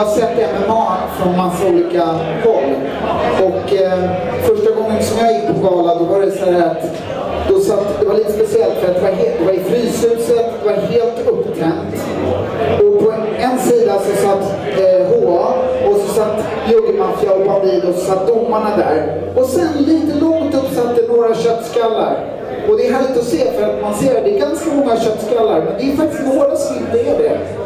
har sett MMA från massa olika håll. Och eh, första gången som jag gick på gala då var det så här att då satt, det var lite speciellt för att det var, helt, det var i Fryshuset, det var helt upptänt. Och på en sida så satt eh, HA och så satt Juggemaffia och Bandido och så satt domarna där. Och sen lite långt upp satt det några köttskallar. Och det är härligt att se för att man ser att det är ganska många köttskallar men det är faktiskt några som inte är det.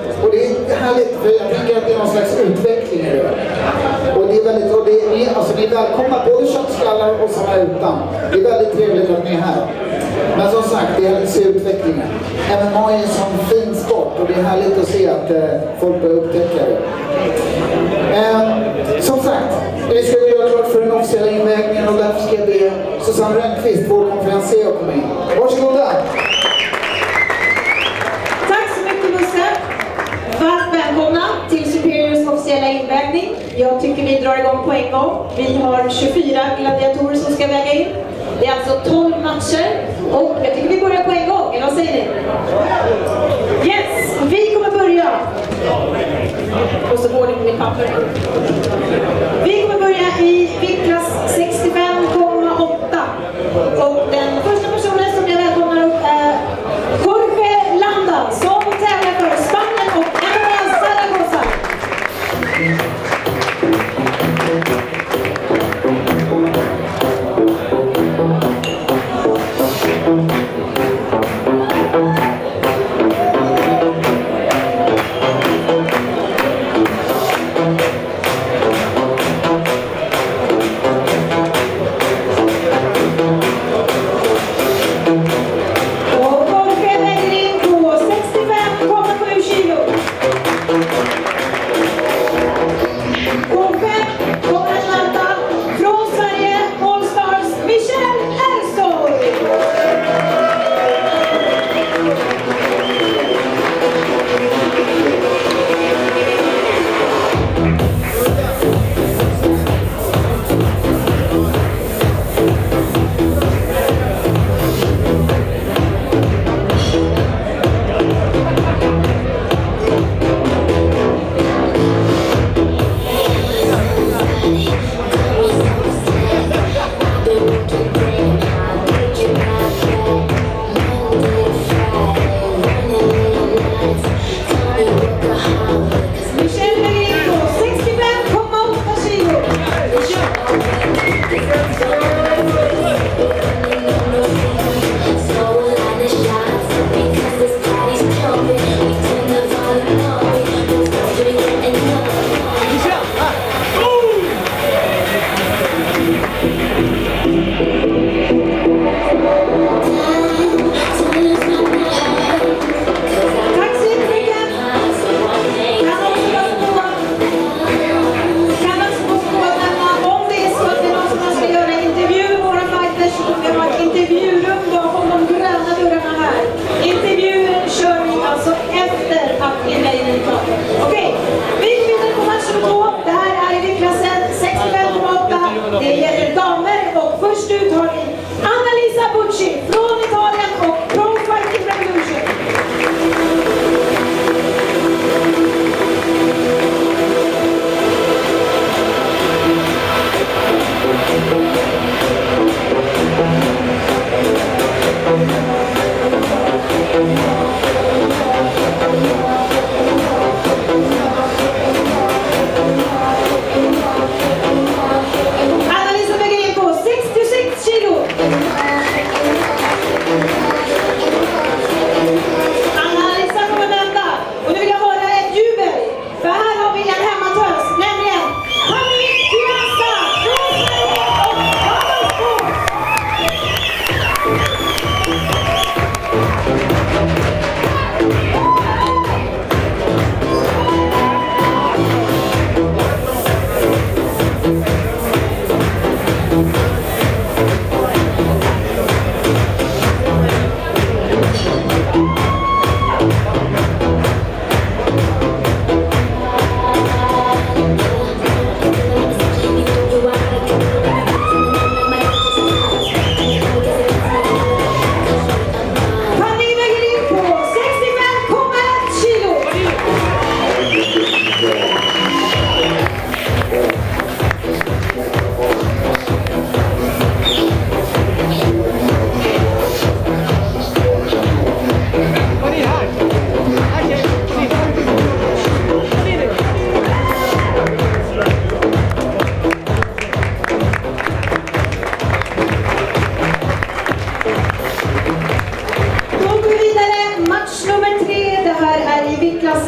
Härligt för jag tänker att det är någon slags utveckling i det. Och det är väldigt, och det är, alltså ni är välkomna både köttskallar och sådana utan. Det är väldigt trevligt att ni är här. Men som sagt, det är att se utvecklingen. MMA är en sån fin sport och det är härligt att se att eh, folk börjar upptäcka det. Eh, som sagt, vi ska göra klart för den officiella invägningen och därför ska jag be Susanne Rönnqvist, vår konferencier, att komma in. Varsågoda! Invägning. Jag tycker vi drar igång på en gång. Vi har 24 gladiatorer som ska väga in. Det är alltså 12 matcher och jag tycker vi börjar på en gång, eller vad säger ni? Yes, vi kommer börja. Och så går det med papper. Vi kommer börja i viktklass 65,8 och den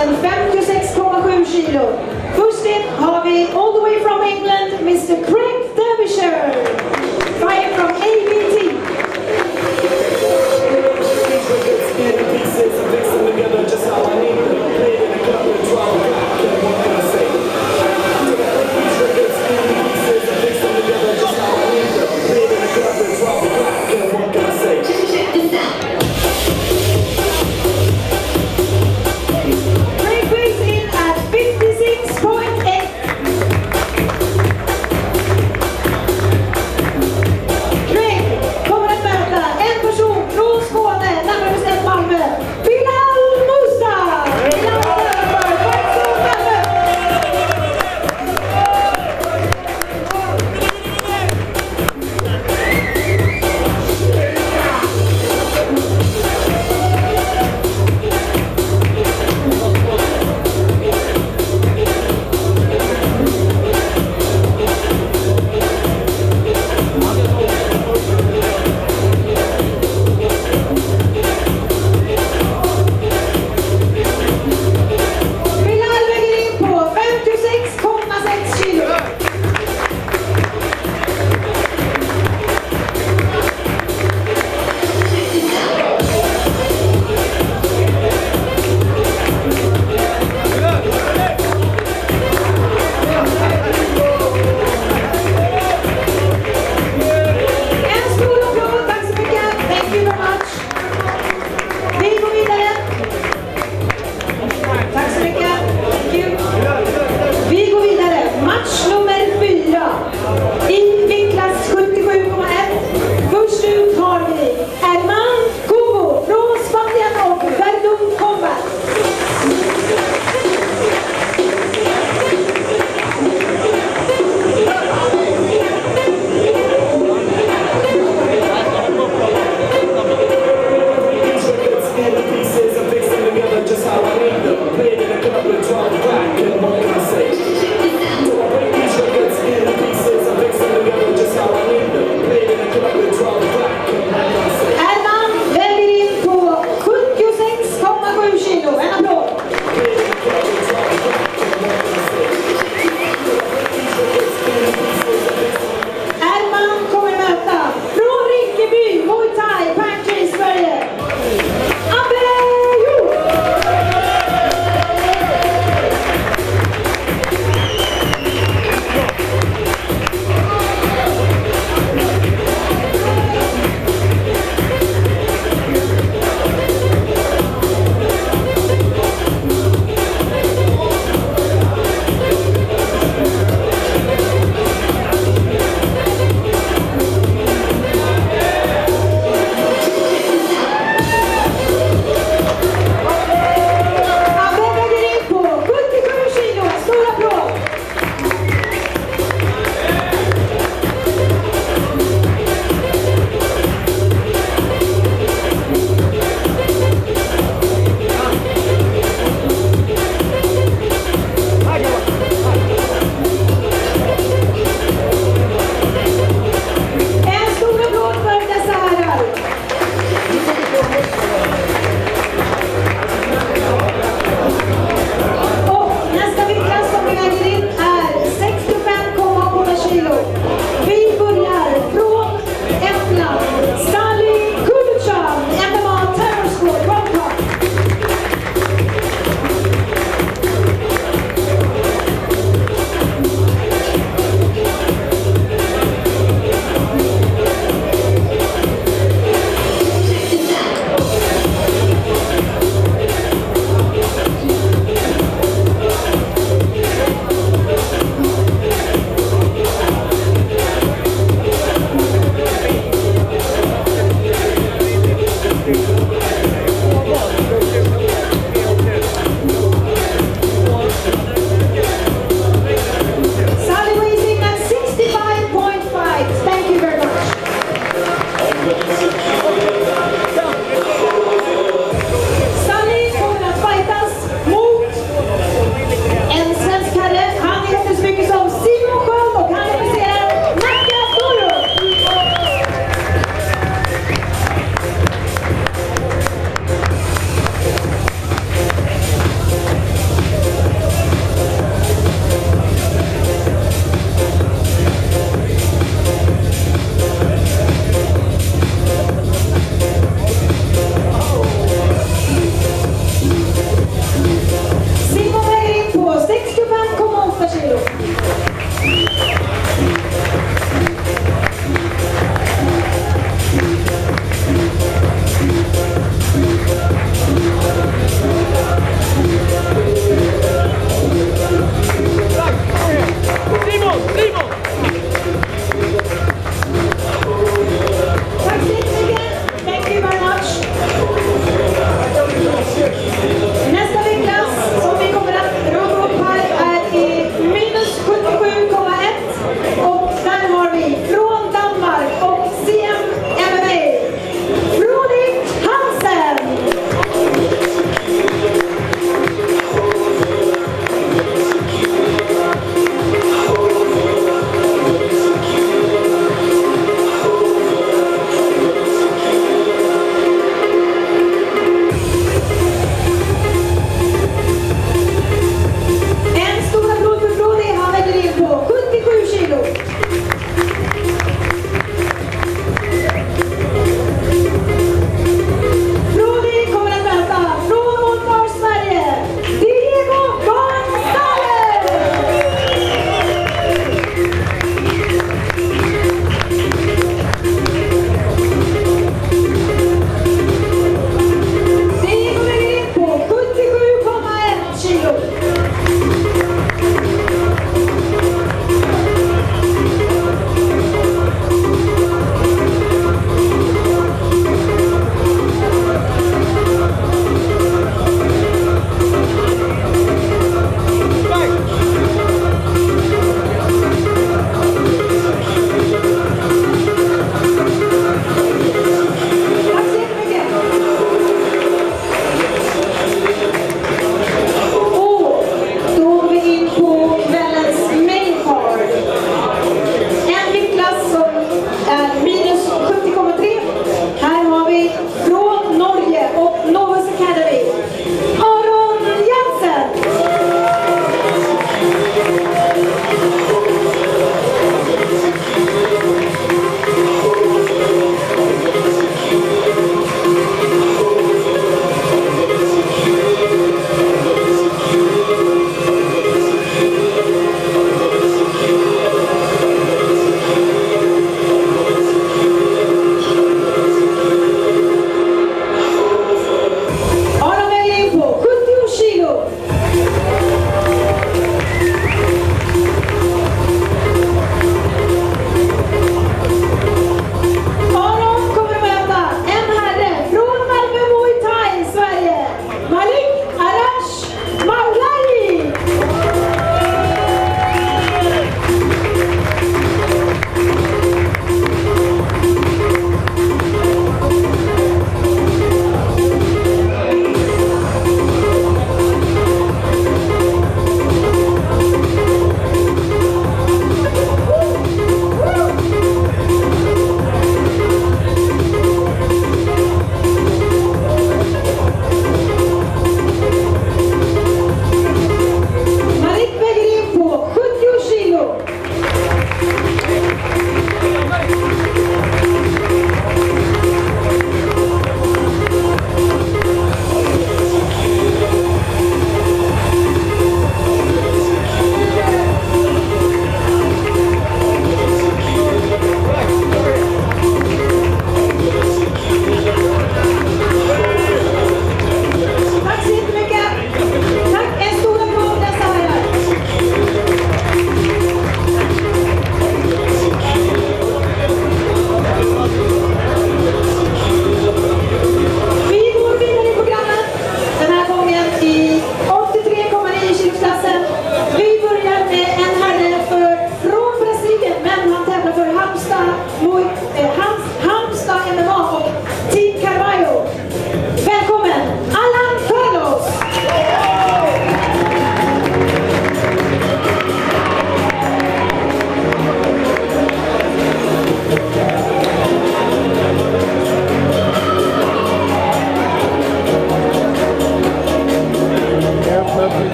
klassen 56,7 kilo. Först in har vi all the way from England, Mr Craig Derbyshire. Fire from